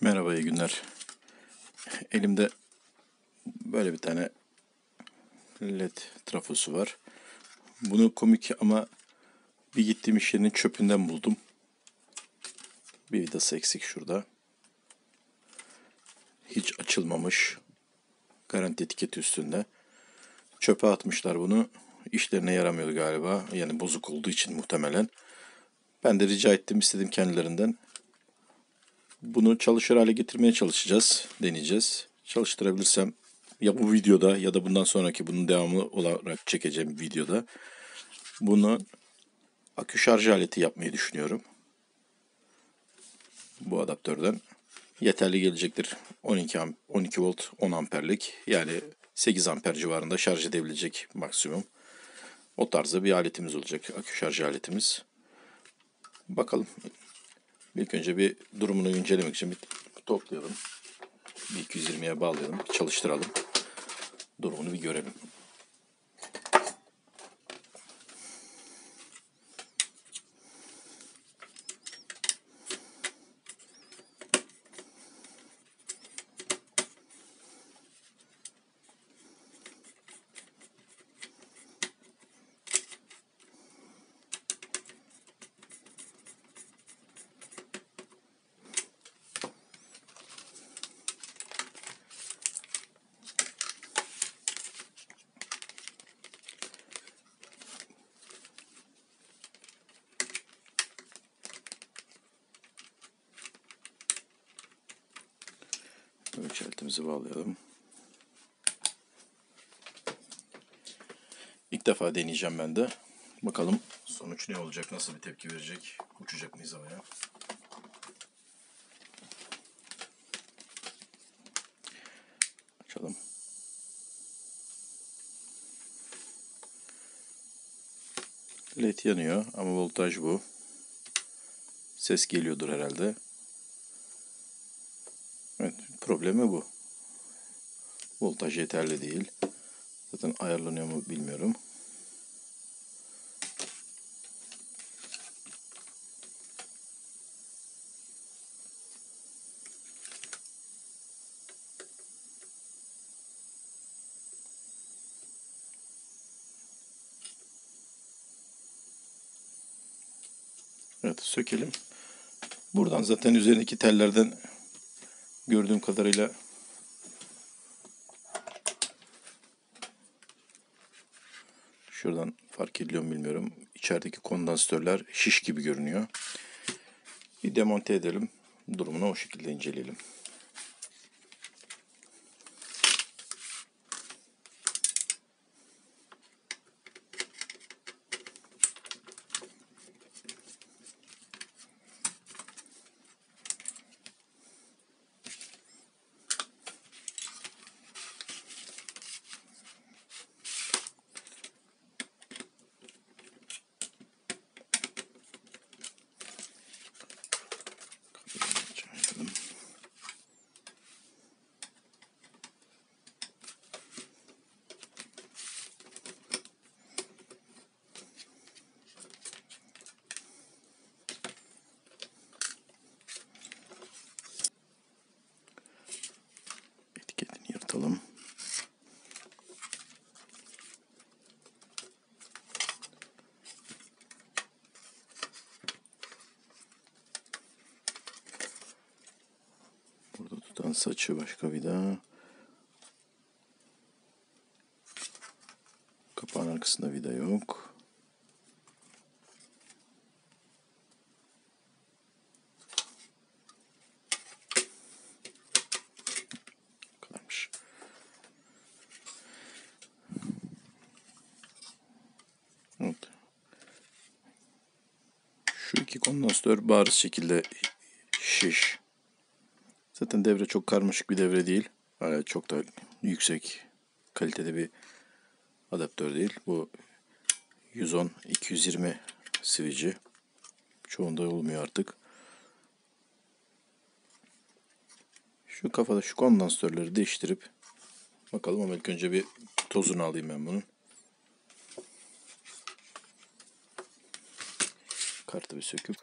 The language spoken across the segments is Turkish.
Merhaba, iyi günler. Elimde böyle bir tane led trafosu var. Bunu komik ama bir gittiğim iş yerinin çöpünden buldum. Bir vidası eksik şurada. Hiç açılmamış. Garanti etiketi üstünde. Çöpe atmışlar bunu. İşlerine yaramıyordu galiba. Yani bozuk olduğu için muhtemelen. Ben de rica ettim istedim kendilerinden. Bunu çalışır hale getirmeye çalışacağız. Deneyeceğiz. Çalıştırabilirsem ya bu videoda ya da bundan sonraki bunun devamlı olarak çekeceğim videoda bunu akü şarj aleti yapmayı düşünüyorum. Bu adaptörden yeterli gelecektir. 12 am 12 volt 10 amperlik yani 8 amper civarında şarj edebilecek maksimum. O tarzda bir aletimiz olacak. Akü şarj aletimiz. Bakalım. İlk önce bir durumunu incelemek için bir toplayalım. Bir 220'ye bağlayalım. Çalıştıralım. Durumunu bir görelim. Aletimizi bağlayalım. İlk defa deneyeceğim ben de. Bakalım sonuç ne olacak, nasıl bir tepki verecek, uçacak mıyız havaya. Açalım. LED yanıyor ama voltaj bu. Ses geliyordur herhalde. Evet, problemi bu. Voltaj yeterli değil. Zaten ayarlanıyor mu bilmiyorum. Evet, sökelim. Buradan zaten üzerindeki tellerden gördüğüm kadarıyla şuradan fark ediliyor mu bilmiyorum. İçerideki kondansatörler şiş gibi görünüyor. Bir demonte edelim. Durumunu o şekilde inceleyelim. Saçı başka vida. Kapağın arkasında vida yok. Kadarmış. Evet. Şu iki kondansatör bariz şekilde şiş. Zaten devre çok karmaşık bir devre değil. Hala çok da yüksek kalitede bir adaptör değil. Bu 110-220 switch'i. Çoğunda olmuyor artık. Şu kafada şu kondansatörleri değiştirip bakalım ama ilk önce bir tozunu alayım ben bunun. Kartı bir söküp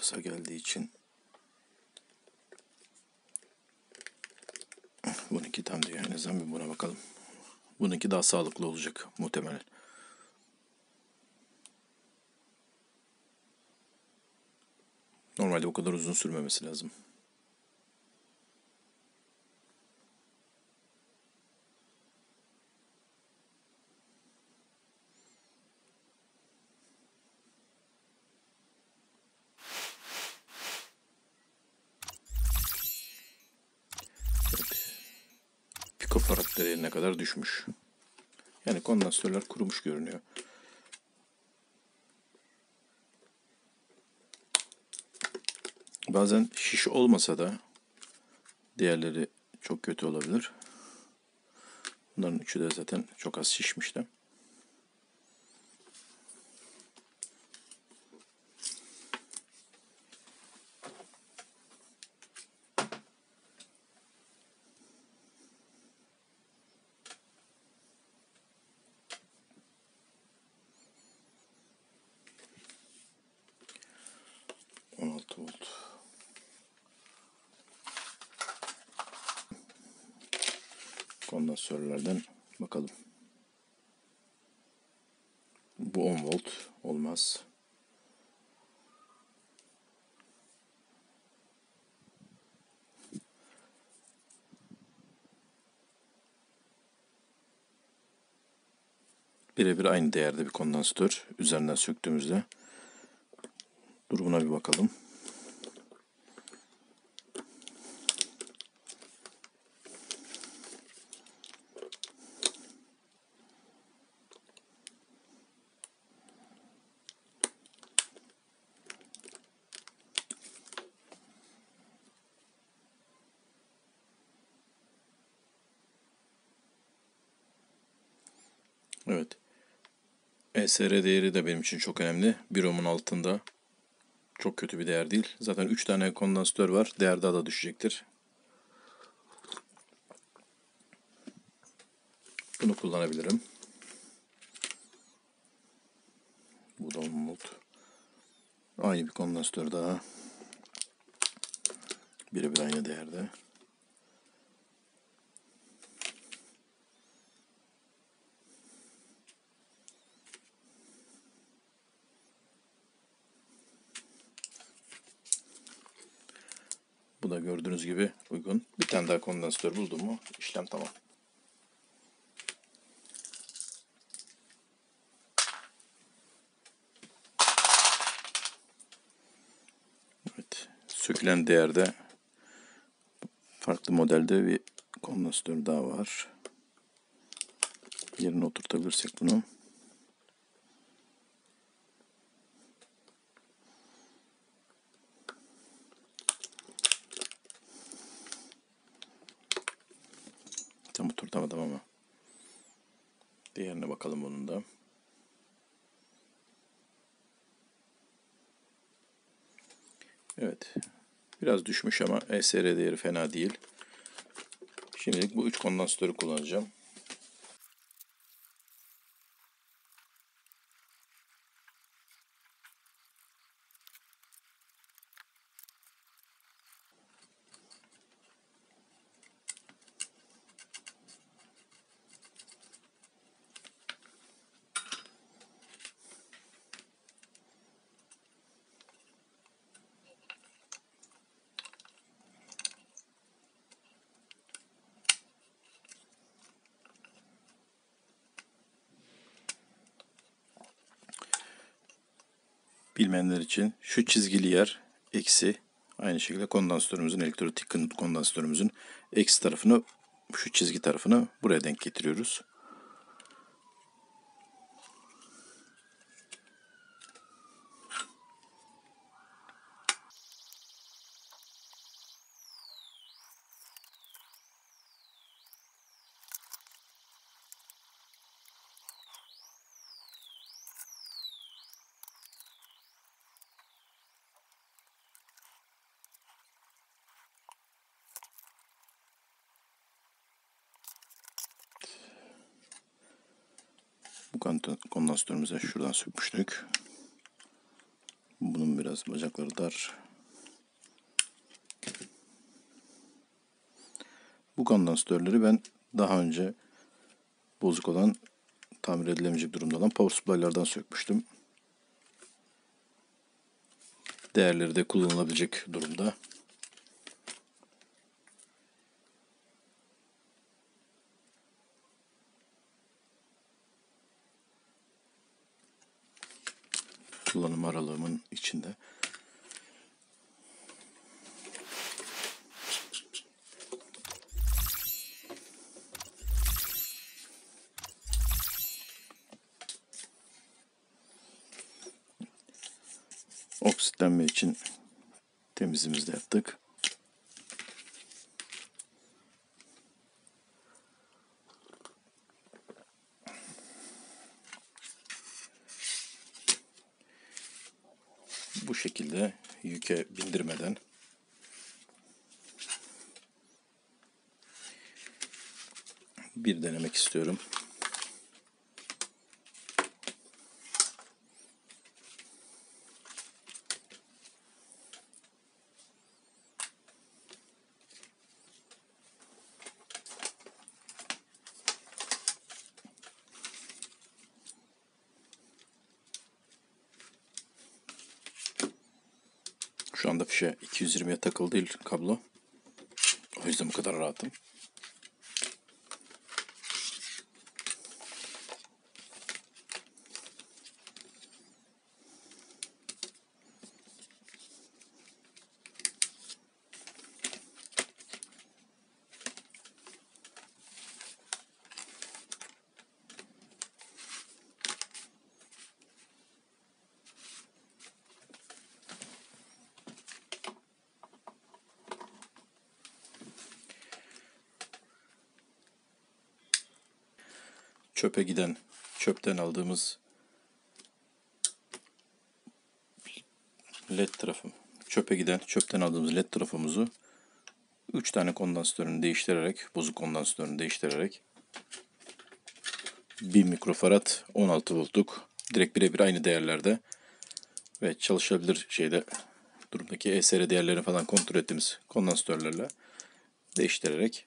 kısa geldiği için bununki tam diyor. En azından bir buna bakalım. Bununki daha sağlıklı olacak muhtemelen. Normalde o kadar uzun sürmemesi lazım. Evet. Pikofarad değerine kadar düşmüş. Yani kondansatörler kurumuş görünüyor. Bazen şiş olmasa da diğerleri çok kötü olabilir. Bunların üçü de zaten çok az şişmişti. Bakalım. Bu 10 volt olmaz. Birebir aynı değerde bir kondansatör üzerinden söktüğümüzde durumuna bir bakalım. Evet. ESR değeri de benim için çok önemli. 1 ohmun altında çok kötü bir değer değil. Zaten 3 tane kondansatör var. Değer daha da düşecektir. Bunu kullanabilirim. Bu da 10 volt. Aynı bir kondansatör daha. Birebir aynı değerde. Da gördüğünüz gibi uygun. Bir tane daha kondansatör buldum mu işlem tamam. Evet. Sökülen değerde farklı modelde bir kondansatör daha var. Yerine oturtabilirsek bunu. Tam oturtamadım ama. Diğerine bakalım bunun da. Evet. Biraz düşmüş ama ESR değeri fena değil. Şimdilik bu üç kondansatörü kullanacağım. Bilmeyenler için şu çizgili yer eksi aynı şekilde kondansatörümüzün elektrotik kondansatörümüzün eksi tarafını şu çizgi tarafını buraya denk getiriyoruz. Bu kondansatörümüzü şuradan sökmüştük. Bunun biraz bacakları dar. Bu kondansatörleri ben daha önce bozuk olan tamir edilemeyecek durumda olan power supply'lardan sökmüştüm. Değerleri de kullanılabilecek durumda. Kullanım aralığımın içinde. Oksitlenme için temizimizi de yaptık. bu şekilde yüke bindirmeden bir denemek istiyorum. Şu anda fişe 220'ye takılı değil kablo. O yüzden bu kadar rahatım. Çöpe giden çöpten aldığımız led trafım çöpe giden çöpten aldığımız led trafımızı 3 tane kondansatörünü değiştirerek bozuk kondansatörünü değiştirerek 1 mikrofarad 16 voltluk direkt birebir aynı değerlerde ve çalışabilir şeyde durumdaki ESR değerlerini falan kontrol ettiğimiz kondansatörlerle değiştirerek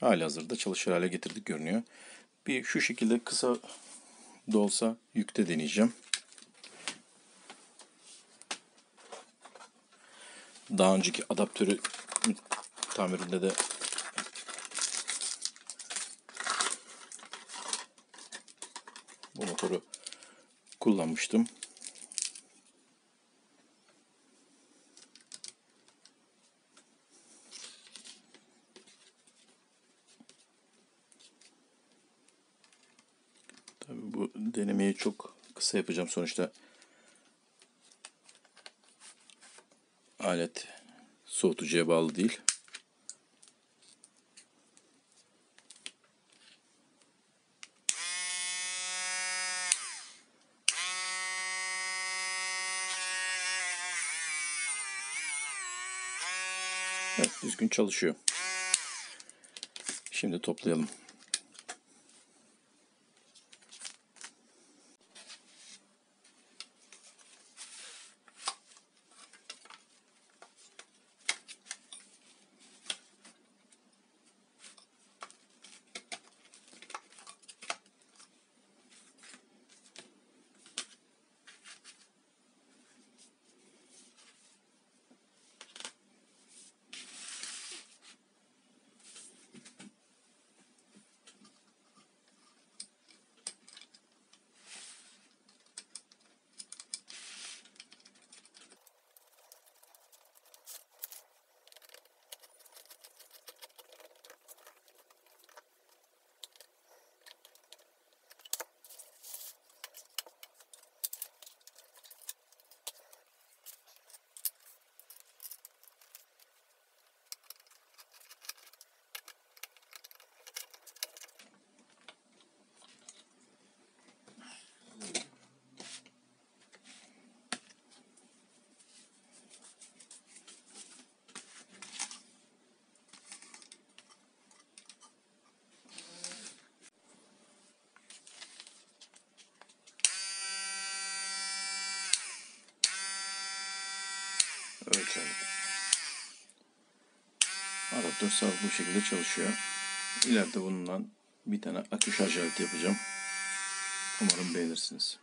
hali hazırda çalışır hale getirdik görünüyor. Bir şu şekilde kısa da olsa yükte deneyeceğim. Daha önceki adaptörü tamirinde de bu motoru kullanmıştım. Tabii bu denemeyi çok kısa yapacağım. Sonuçta alet soğutucuya bağlı değil. Evet, düzgün çalışıyor. Şimdi toplayalım. 3 aylık. Adaptör sağlıklı bir şekilde çalışıyor. İleride bununla bir tane akü şarj aleti yapacağım. Umarım beğenirsiniz.